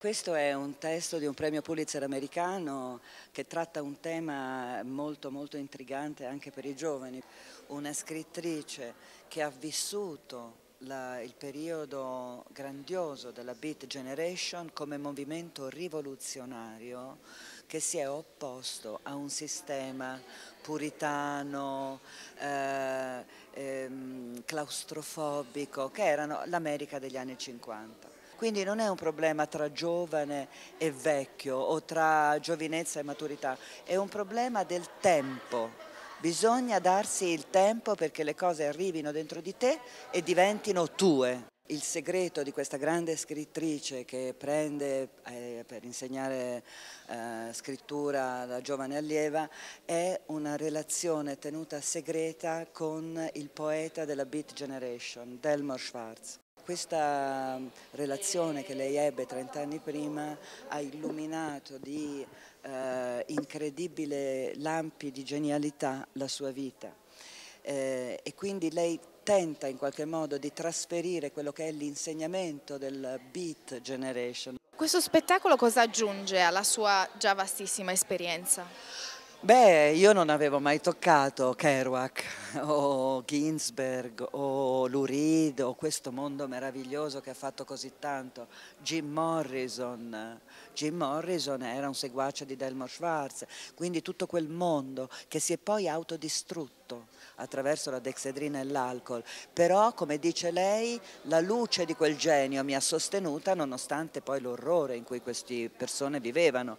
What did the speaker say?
Questo è un testo di un premio Pulitzer americano che tratta un tema molto molto intrigante anche per i giovani. Una scrittrice che ha vissuto la, il periodo grandioso della Beat Generation come movimento rivoluzionario che si è opposto a un sistema puritano, eh, ehm, claustrofobico, che erano l'America degli anni 50. Quindi non è un problema tra giovane e vecchio o tra giovinezza e maturità, è un problema del tempo. Bisogna darsi il tempo perché le cose arrivino dentro di te e diventino tue. Il segreto di questa grande scrittrice che prende eh, per insegnare eh, scrittura alla giovane allieva è una relazione tenuta segreta con il poeta della Beat Generation, Delmore Schwartz. Questa mm, relazione che lei ebbe 30 anni prima ha illuminato di eh, incredibile lampi di genialità la sua vita eh, e quindi lei tenta in qualche modo di trasferire quello che è l'insegnamento del Beat Generation. Questo spettacolo cosa aggiunge alla sua già vastissima esperienza? Beh, io non avevo mai toccato Kerouac o Ginsberg o Lurid o questo mondo meraviglioso che ha fatto così tanto. Jim Morrison. Jim Morrison era un seguace di Delmore Schwartz, quindi tutto quel mondo che si è poi autodistrutto attraverso la dexedrina e l'alcol. Però, come dice lei, la luce di quel genio mi ha sostenuta nonostante poi l'orrore in cui queste persone vivevano.